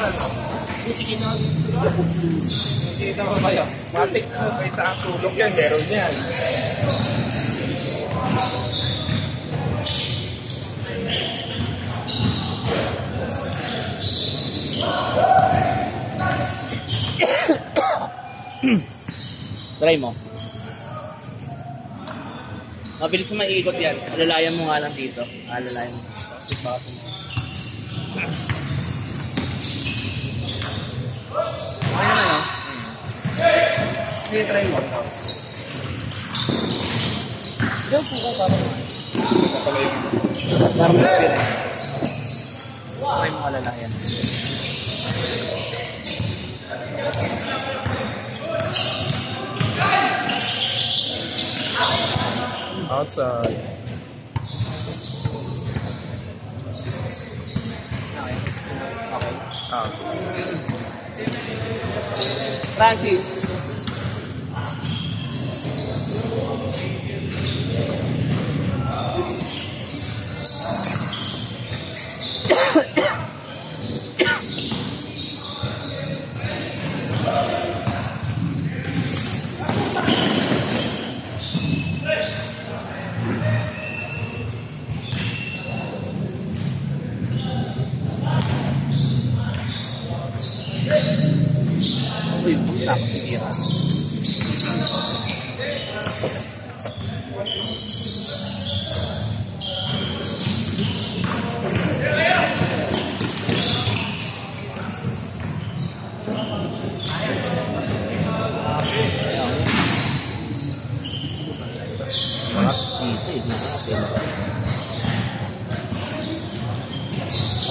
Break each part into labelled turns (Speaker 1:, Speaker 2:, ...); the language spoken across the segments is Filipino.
Speaker 1: Kita mo kayo. Matik mo. May isang sulok yan. Meron yan.
Speaker 2: Try mo. Mabilis na maiikot yan. Alalayan mo nga lang dito. Alalayan mo. Kasi button. Ayun na no? Sige, try mo. Diyan po ka para Para mo experience. Try mo alalayan.
Speaker 1: Outside.
Speaker 2: Okay. Okay.
Speaker 1: Ah.
Speaker 2: Faz.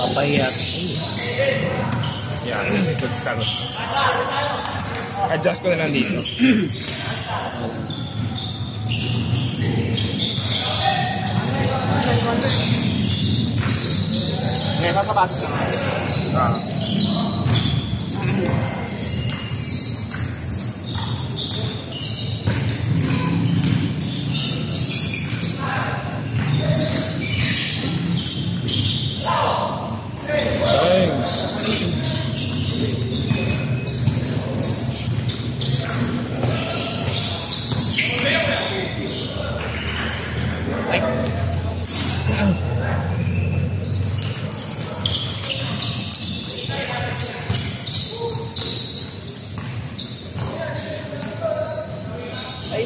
Speaker 2: Papahiya.
Speaker 1: Yan. Good start. Adjust ko na lang dito.
Speaker 2: May papapasok na nga.
Speaker 1: Ah.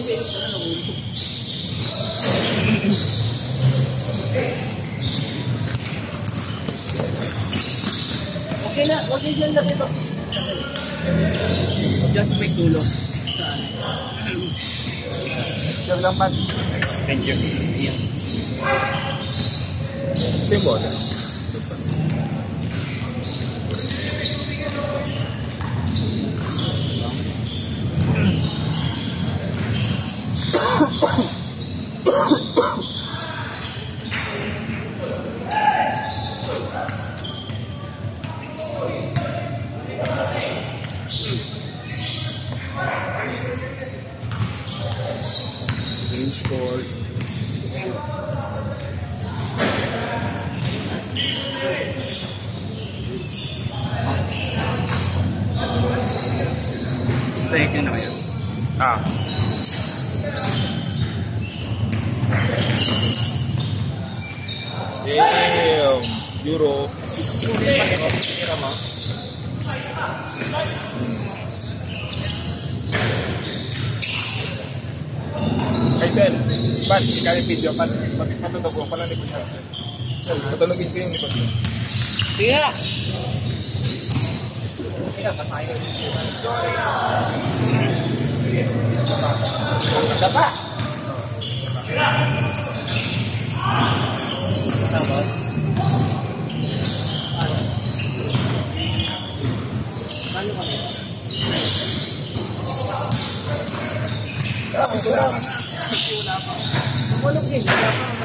Speaker 2: Na. Okay na, okay dyan lang ito. Diyan sa may. Saan?
Speaker 1: Diyan lang man. Thank you.
Speaker 2: Ayan.
Speaker 1: Symbol. Game scored.
Speaker 2: Strike na kayo.
Speaker 1: Ah. Damn. Euro.
Speaker 2: Tira mo.
Speaker 1: Ay, Sel. Pan, ikaw yung video. Pan, pat- patunog ko. Palang likod siya, Sel. Sel, patunogin ko yung likod mo.
Speaker 2: Sige na! Sige na, kasayo. Isa pa! Tapos? Paano kami? Tumulog din. Wala pa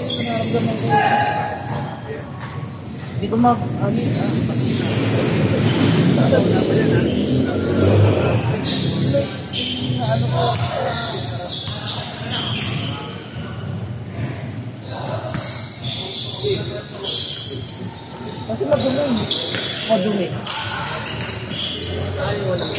Speaker 2: ang yung nararamdaman ko? Hindi ko mag... Ano yun? Ah, sakit na. Pa yan, ah. Ano ko? Kasi madumi. Madumi. Ayaw lang.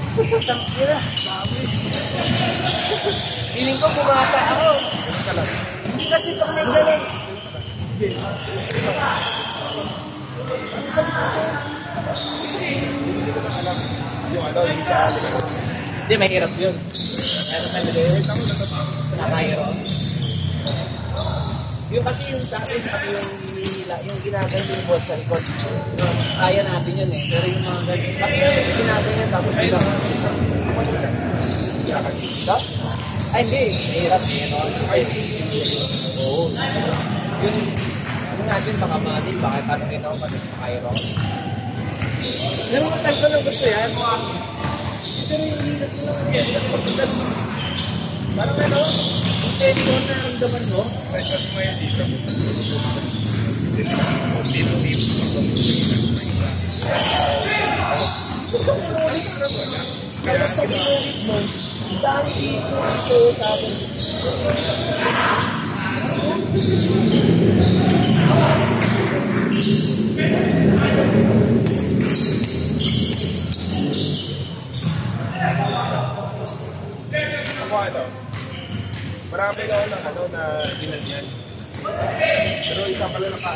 Speaker 2: Sarap. Tangkira. Feeling ko bumata ako. Hindi kasi pag may ganun. Hindi, mahirap yun. Pero talaga yun. Nakahirap. Yung kasi yung sa akin, yung hinihila, yung ginagawa yung board sa likod. Kaya natin yun eh. Pero yung mga ganyan, pati yung ginagawa tapos. Diba? Ay, hindi. Mahirap. Ay, Oo. Yun, yun natin baka mali, baka tanongin ako pati sa Cairo. Pero matal ko lang gusto yan. Pero yung hilat ko lang. Parang ano, yung tension na mo,
Speaker 1: Kahit kasi may dito. Dito, dito.
Speaker 2: gusto ko na mo. Gusto ko yung ulit mo. Dami dito ito sa akin.
Speaker 1: Ako ano, marami ako ng ano na ginanyan. Pero isa pala na pa?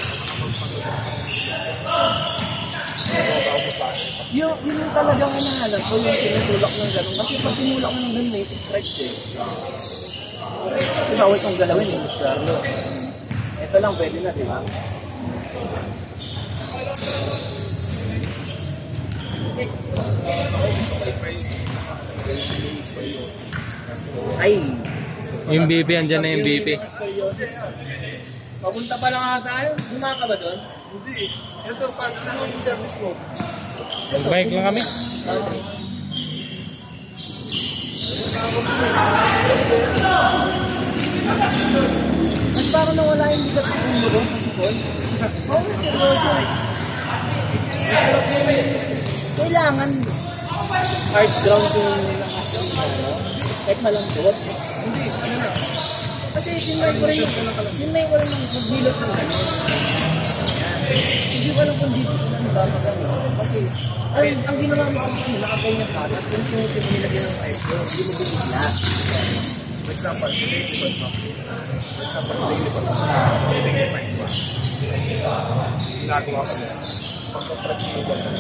Speaker 2: Yung, yun yung talagang hinahanap ko, yung tinutulak ng gano'n. Kasi pag tinulak mo ng gano'n, may strikes eh. Kasi bawal kong galawin eh. Carlo. Ito lang pwede na, di ba? Ay!
Speaker 3: Yung BP, andyan na yung BP.
Speaker 2: Papunta pa lang ata tayo. Bumaka ka ba doon?
Speaker 1: Hindi. Ito, Pat, sino yung service mo?
Speaker 3: Bike lang kami.
Speaker 2: Mas parang nawala yung bigat ng ulo ko sa sipon. Oo, seryoso. Kailangan hard ground yung no? Kahit malambot. Hindi, ano na. Kasi tinry ko rin yung, tinry ko rin yung bilot ng ano. Hindi ko alam kung dito ko nang babagano. Kasi, ang, ang ginawa mo kasi nakakanya ka, tapos kung sinutin mo nilagyan ng ice cream, hindi mo binigla.
Speaker 1: For example, today is For example, today is ginagawa ko na. Pagka-press mo mo ganun.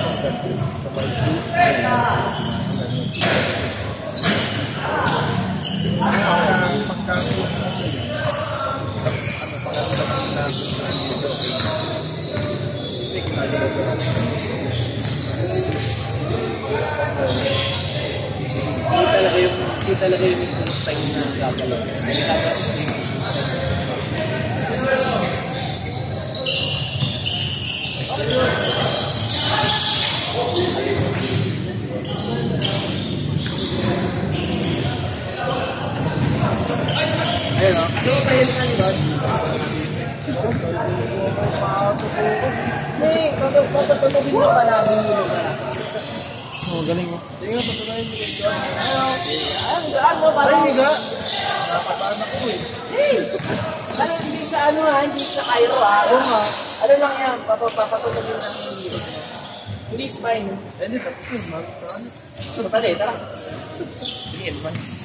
Speaker 1: Sa may blue. Ganun. Pagka, pagka, ano, pagka-press na sa video. Kasi ginagawa ko na.
Speaker 2: Hindi talaga yung, hindi talaga yung minsan style na gagalaw. Ayun o. So, kayo na yun. Hindi, papatutugin mo palagi mo lugar.
Speaker 3: Oh, galing mo.
Speaker 2: Ano, ano, parang... Ay, nga. Hey! Ano, hindi sa ano ha, hindi sa Cairo ha. Oo nga. Ano lang yan, papapatulogin ng hindi. Hindi spine. Hindi, tapos yun. Tara, tara. Hindi, man.